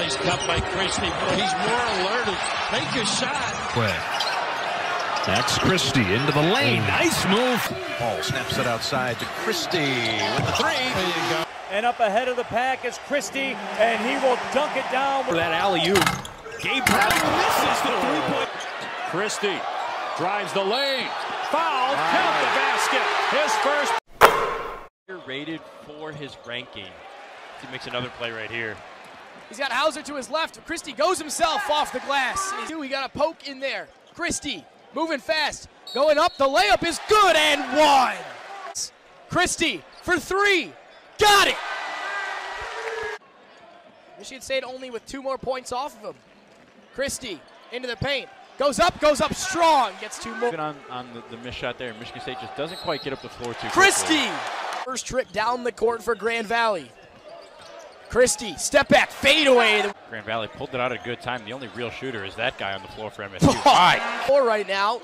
Nice cut by Christie. He's more alerted. Make a shot. Way. Max Christie into the lane. Nice move. Ball snaps it outside to Christie with the three. There you go. And up ahead of the pack is Christie, and he will dunk it down. For that alley-oop. Gabe Brown misses the three-point. Christie drives the lane. Foul. Count the basket. His first. Rated for his ranking. He makes another play right here. He's got Hauser to his left. Christie goes himself off the glass. He got a poke in there. Christie moving fast. Going up. The layup is good and one. Christie for three. Got it. Michigan State only with two more points off of him. Christie into the paint. Goes up, goes up strong. Gets two more. On, on the, the missed shot there, Michigan State just doesn't quite get up the floor too Christie. First trip down the court for Grand Valley. Christie, step back, fade away. Grand Valley pulled it out at a good time. The only real shooter is that guy on the floor for MSU. Four right now.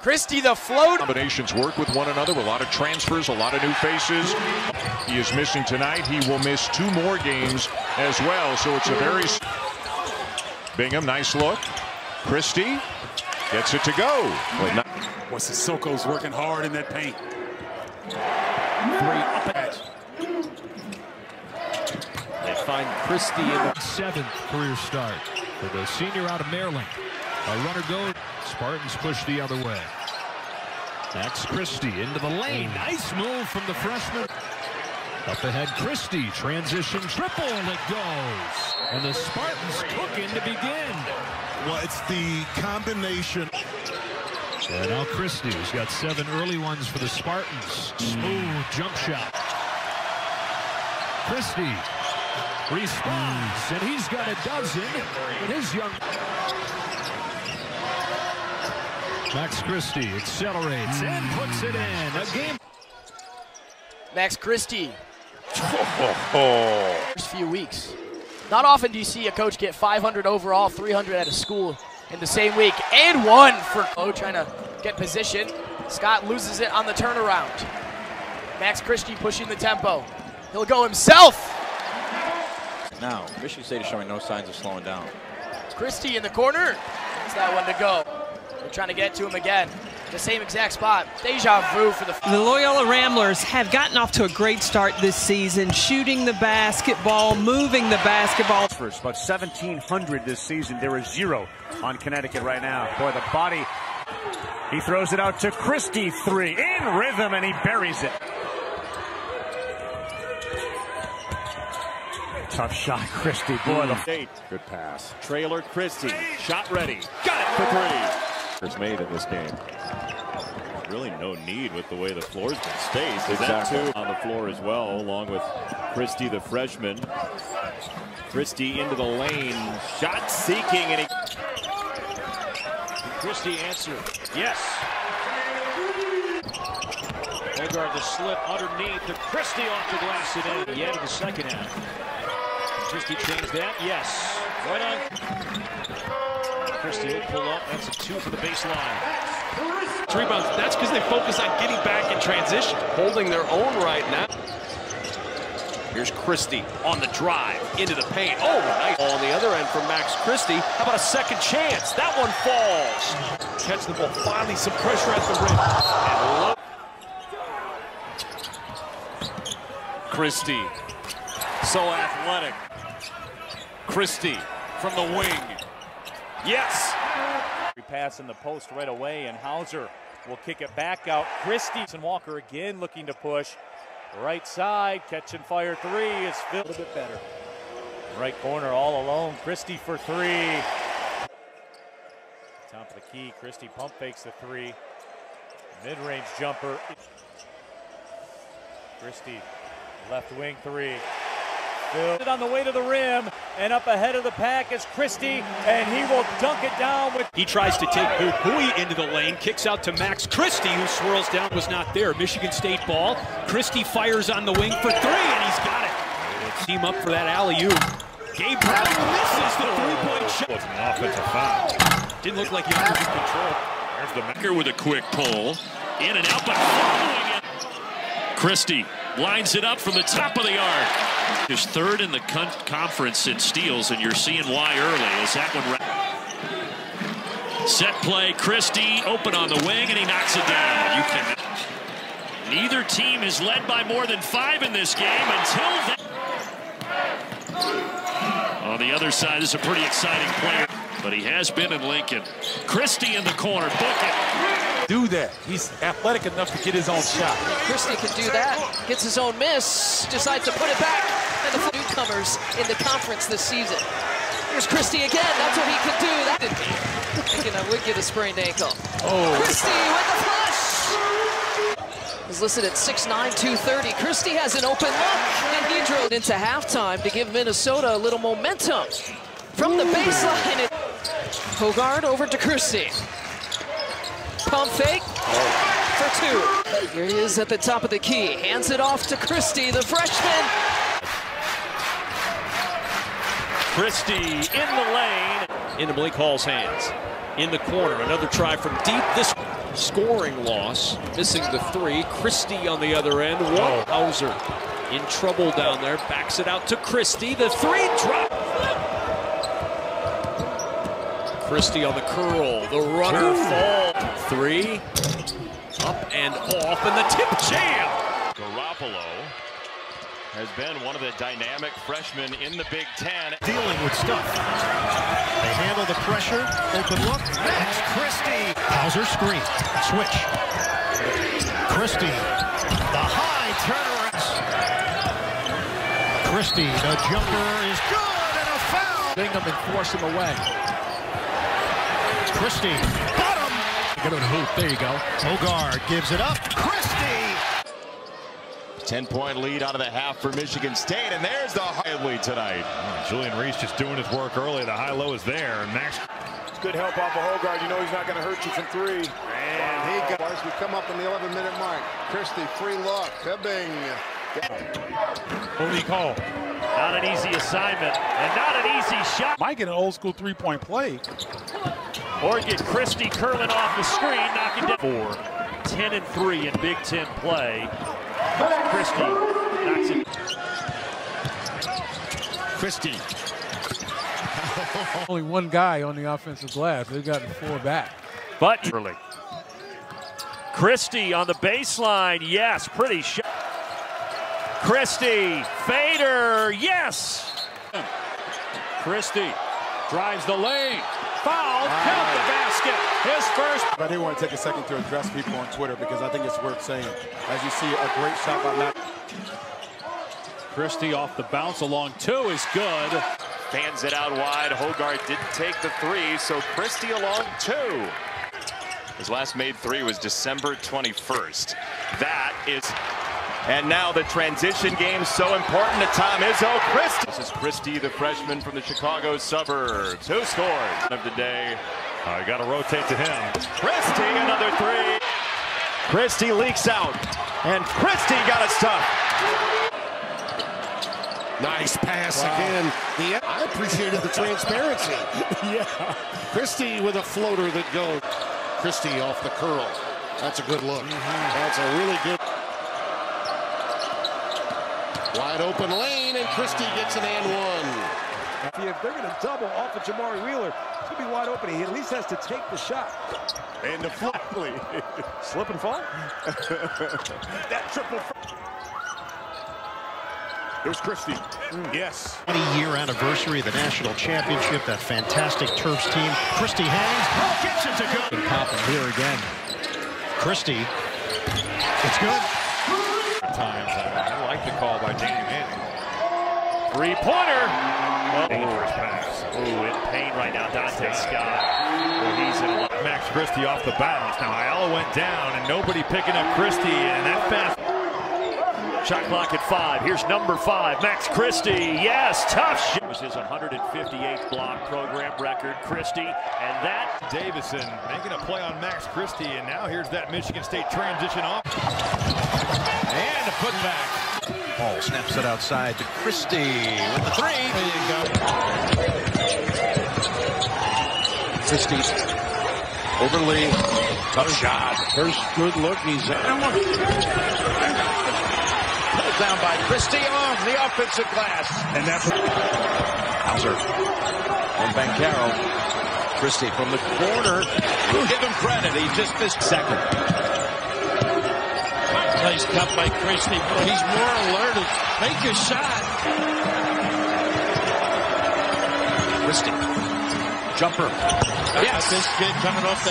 Christie, the float. Combinations work with one another. A lot of transfers, a lot of new faces. He is missing tonight. He will miss two more games as well. So it's a very. Bingham, nice look. Christie gets it to go. Wait, not- Well, Sissoko's working hard in that paint. Three up at. They find Christie in the seventh career start for the senior out of Maryland. A runner goes. Spartans push the other way. Max Christie into the lane. Nice move from the freshman. Up ahead, Christie. Transition triple. It goes. And the Spartans cooking to begin. Well, it's the combination. And now Christie, who's got seven early ones for the Spartans. Smooth jump shot. Christie responds, and he's got a dozen in his young. Max Christie accelerates and puts it in. A game. Max Christie. First few weeks. Not often do you see a coach get 500 overall, 300 at a school in the same week, and one for Chloe trying to get position. Scott loses it on the turnaround. Max Christie pushing the tempo. He'll go himself. Now, Michigan State is showing no signs of slowing down. Christie in the corner. It's that one to go. They're trying to get to him again. The same exact spot. Deja vu for the. The Loyola Ramblers have gotten off to a great start this season, shooting the basketball, moving the basketball. About 1,700 this season. There is zero on Connecticut right now. Boy, the body. He throws it out to Christie, three. In rhythm, and he buries it. Tough shot, Christie. Boy, the State. Good pass. Trailer Christie. Shot ready. Got it for three. It's made in this game. Really no need with the way the floor's been spaced. Is that Exactly. on the floor as well, along with Christie, the freshman. Christie into the lane. Shot seeking, and he. Christie answer. Yes. Bogart the slip underneath. The Christie off the glass and in. The end of the second half. Christie changed that. Yes. Right on. Christie will pull up. That's a two for the baseline. Three rebounds. That's because they focus on getting back in transition, holding their own right now. Here's Christie on the drive into the paint. Oh, nice. Ball on the other end from Max Christie. How about a second chance? That one falls. Catch the ball. Finally, some pressure at the rim. And low. Christie. So athletic. Christie from the wing. Yes. Pass in the post right away, and Hauser will kick it back out. Christie and Walker again looking to push. Right side, catch and fire three is filled a little bit better. Right corner all alone. Christie for three. Top of the key. Christie pump fakes the three. Mid-range jumper. Christie, left wing three. Filled on the way to the rim, and up ahead of the pack is Christie, and he will dunk it down with. He tries to take Boo Booey into the lane, kicks out to Max Christie, who swirls down, was not there. Michigan State ball. Christie fires on the wing for three, and he's got it. Team up for that alley-oop. Gabe Brown misses the three-point shot. Was an offensive foul. Didn't look like he was in control. There's the Becker with a quick pull. In and out, but following it. Christie lines it up from the top of the arc. Is third in the con conference in steals, and you're seeing why early as that one. Set play, Christie open on the wing, and he knocks it down. You can. Neither team is led by more than five in this game until then. On the other side, this is a pretty exciting player, but he has been in Lincoln. Christie in the corner, book it. Do that. He's athletic enough to get his own shot. Christie can do that. Gets his own miss. Decides to put it back. Newcomers in the conference this season. Here's Christie again. That's what he can do. That didn't Thinking I would get a sprained ankle. Oh. Christie with the flush. Is listed at 6'9", 230. Christie has an open look, and he drove into halftime to give Minnesota a little momentum. From the baseline, Hoggard over to Christie. Pump fake oh. for two. Here he is at the top of the key. Hands it off to Christie, the freshman. Christie in the lane. Into Blake Hall's hands. In the corner, another try from deep. This scoring loss, missing the three. Christie on the other end. Oh. One Hauser in trouble down there. Backs it out to Christie. The three drop. Christie on the curl. The runner fall. Three. Up and off. And the tip jam. Garoppolo has been one of the dynamic freshmen in the Big Ten. Dealing with stuff. They handle the pressure. Open look. Max Christie. Hauser screen. Switch. Christie. The high turnaround. Christie. The jumper is good and a foul. Bingham and force him away. Christie. Bottom. Go to the hoop. There you go. Hoggard gives it up. Christie. 10-point lead out of the half for Michigan State, and there's the high lead tonight. Oh, Julian Reese just doing his work early. The high-low is there, Max. It's good help off of Hoggard. You know he's not going to hurt you from three. And he got as we come up on the 11-minute mark. Christie, free look. Hibbing. Malik Hall. Not an easy assignment, and not an easy shot. Might get an old school three-point play. Or get Christie curling off the screen, knocking down. Four, 10 and 3 in Big Ten play. Christie knocks it. Christie. Only one guy on the offensive glass. They've gotten four back. But early. Christie on the baseline. Yes, pretty shot. Christie, fader, yes. Christie drives the lane. Foul, count the basket. His first. I didn't want to take a second to address people on Twitter because I think it's worth saying. As you see, a great shot by Matt. Christie off the bounce along two is good. Fans it out wide. Hoggard didn't take the three, so Christie along two. His last made three was December 21st. That is. And now the transition game so important to Tom Izzo. Christie. This is Christie, the freshman from the Chicago suburbs. Who scores of the day? I got to rotate to him. Christie, another three. Christie leaks out. And Christie got it stuffed. Nice pass wow. again. The, I appreciated the transparency. yeah. Christie with a floater that goes. Christie off the curl. That's a good look. Mm -hmm. That's a really good. Wide open lane, and Christie gets an and one. If they're going to double off of Jamari Wheeler, it's going to be wide open. He at least has to take the shot. And the flip. Slip and fall? that triple. There's Christie. Mm. Yes. 20-year anniversary of the national championship, that fantastic Terps team. Christie hangs. Oh, gets it to go. Popping here again. Christie. It's good. Times. Call by Danny Manning. Three-pointer. Oh. Dangerous pass. Ooh, in pain right now, Donta Scott. Well, he's in. Max Christie off the bounce. Now Ayala went down, and nobody picking up Christie, and that fast. Shot clock at five. Here's number five, Max Christie. Yes, tough shot. It was his 158th block program record, Christie. And that. Davison making a play on Max Christie. And now here's that Michigan State transition off. And a putback. Hall snaps it outside to Christie with the three. There you go. Christie's overly tough shot. First good look. He's. pulled down by Christie on the offensive glass. And that's Hauser from Bancaro. Christie from the corner. We'll give him credit. He just missed second. Nice cut by Christie. He's more alert. Make a shot. Christie. Jumper. Yes. This kid coming off that